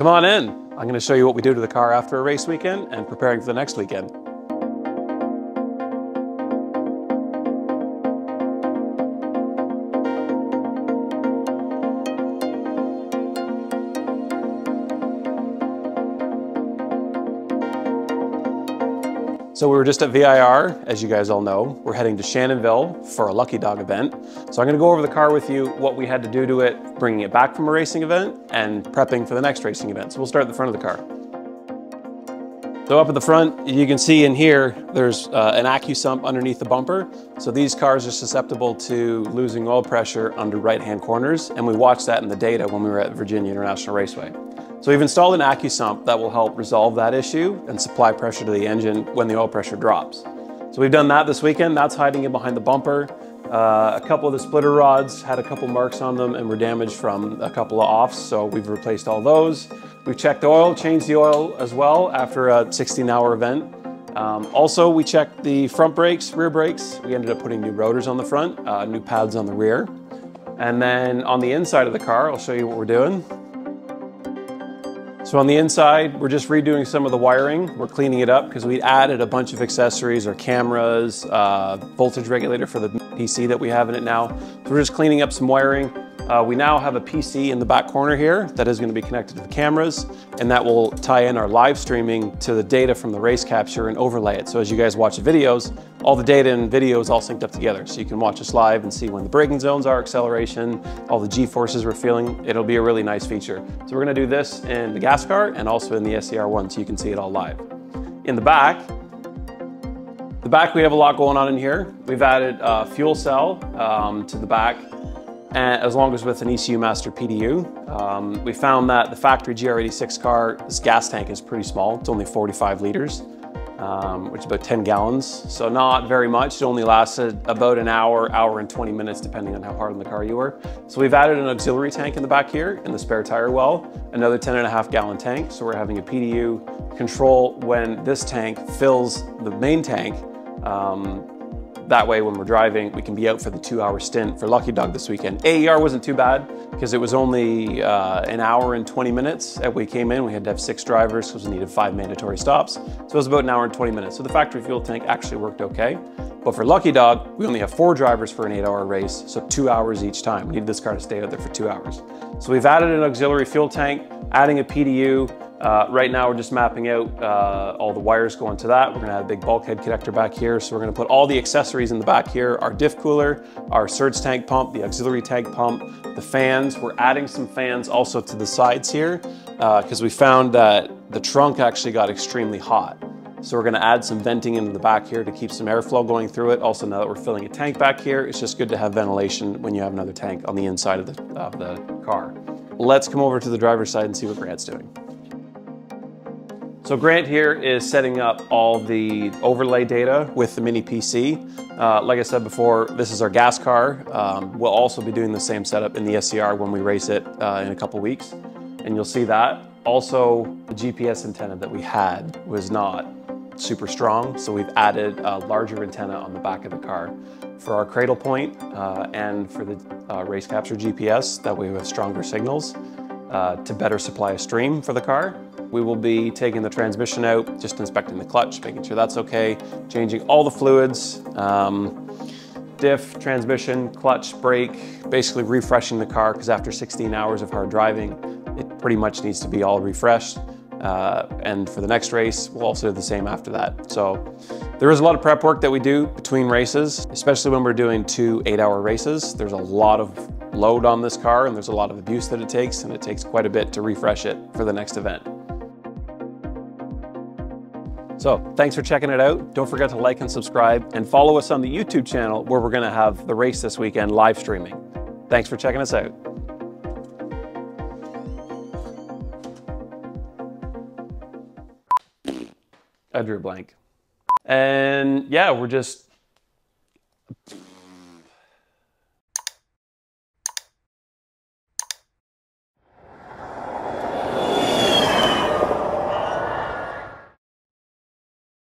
Come on in. I'm gonna show you what we do to the car after a race weekend and preparing for the next weekend. So we were just at VIR, as you guys all know. We're heading to Shannonville for a Lucky Dog event. So I'm gonna go over the car with you, what we had to do to it, bringing it back from a racing event and prepping for the next racing event. So we'll start at the front of the car. So up at the front, you can see in here, there's uh, an AccuSump underneath the bumper. So these cars are susceptible to losing oil pressure under right-hand corners. And we watched that in the data when we were at Virginia International Raceway. So we've installed an AccuSump that will help resolve that issue and supply pressure to the engine when the oil pressure drops. So we've done that this weekend. That's hiding in behind the bumper. Uh, a couple of the splitter rods had a couple marks on them and were damaged from a couple of offs, so we've replaced all those. We've checked oil, changed the oil as well after a 16 hour event. Um, also, we checked the front brakes, rear brakes. We ended up putting new rotors on the front, uh, new pads on the rear. And then on the inside of the car, I'll show you what we're doing. So on the inside, we're just redoing some of the wiring. We're cleaning it up because we added a bunch of accessories or cameras, uh, voltage regulator for the PC that we have in it now. So we're just cleaning up some wiring. Uh, we now have a PC in the back corner here that is gonna be connected to the cameras and that will tie in our live streaming to the data from the RaceCapture and overlay it. So as you guys watch the videos, all the data and video is all synced up together. So you can watch us live and see when the braking zones are, acceleration, all the G-forces we're feeling. It'll be a really nice feature. So we're gonna do this in the gas car and also in the SCR1 so you can see it all live. In the back, the back we have a lot going on in here. We've added a fuel cell um, to the back as long as with an ECU Master PDU. Um, we found that the factory GR86 car, this gas tank is pretty small. It's only 45 liters, um, which is about 10 gallons. So not very much. It only lasted about an hour, hour and 20 minutes, depending on how hard on the car you were. So we've added an auxiliary tank in the back here in the spare tire well, another 10 and a half gallon tank. So we're having a PDU control when this tank fills the main tank um, that way, when we're driving, we can be out for the two hour stint for Lucky Dog this weekend. AER wasn't too bad because it was only uh, an hour and 20 minutes that we came in. We had to have six drivers because we needed five mandatory stops. So it was about an hour and 20 minutes. So the factory fuel tank actually worked okay. But for Lucky Dog, we only have four drivers for an eight hour race, so two hours each time. We needed this car to stay out there for two hours. So we've added an auxiliary fuel tank, adding a PDU, uh, right now we're just mapping out uh, all the wires going to that. We're gonna have a big bulkhead connector back here. So we're gonna put all the accessories in the back here, our diff cooler, our surge tank pump, the auxiliary tank pump, the fans. We're adding some fans also to the sides here because uh, we found that the trunk actually got extremely hot. So we're gonna add some venting into the back here to keep some airflow going through it. Also now that we're filling a tank back here, it's just good to have ventilation when you have another tank on the inside of the, of the car. Let's come over to the driver's side and see what Grant's doing. So Grant here is setting up all the overlay data with the mini PC. Uh, like I said before, this is our gas car. Um, we'll also be doing the same setup in the SCR when we race it uh, in a couple weeks. And you'll see that. Also, the GPS antenna that we had was not super strong, so we've added a larger antenna on the back of the car for our Cradlepoint, uh, and for the uh, RaceCapture GPS, that way we have stronger signals uh, to better supply a stream for the car. We will be taking the transmission out, just inspecting the clutch, making sure that's okay, changing all the fluids, um, diff, transmission, clutch, brake, basically refreshing the car because after 16 hours of hard driving, it pretty much needs to be all refreshed. Uh, and for the next race, we'll also do the same after that. So there is a lot of prep work that we do between races, especially when we're doing two eight hour races. There's a lot of load on this car and there's a lot of abuse that it takes and it takes quite a bit to refresh it for the next event. So thanks for checking it out. Don't forget to like and subscribe and follow us on the YouTube channel where we're gonna have the race this weekend live streaming. Thanks for checking us out. I drew a blank. And yeah, we're just